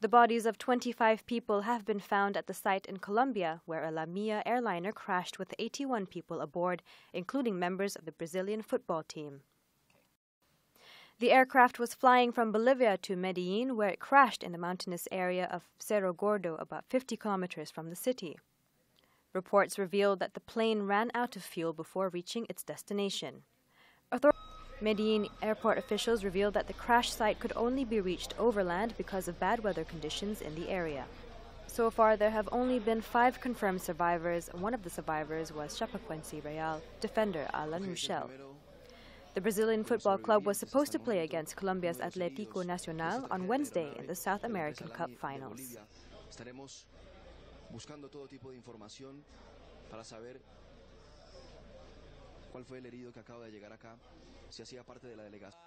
The bodies of 25 people have been found at the site in Colombia where a Lamia airliner crashed with 81 people aboard, including members of the Brazilian football team. The aircraft was flying from Bolivia to Medellin, where it crashed in the mountainous area of Cerro Gordo, about 50 kilometers from the city. Reports revealed that the plane ran out of fuel before reaching its destination. Author- Medellin airport officials revealed that the crash site could only be reached overland because of bad weather conditions in the area. So far, there have only been five confirmed survivors. One of the survivors was Chapecoense Real defender Alan Ruschel. The Brazilian football club was supposed to play against Colombia's Atlético Nacional on Wednesday in the South American Cup finals. Cuál fue el herido que acaba de llegar acá, si hacía parte de la delegación.